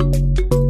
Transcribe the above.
うん。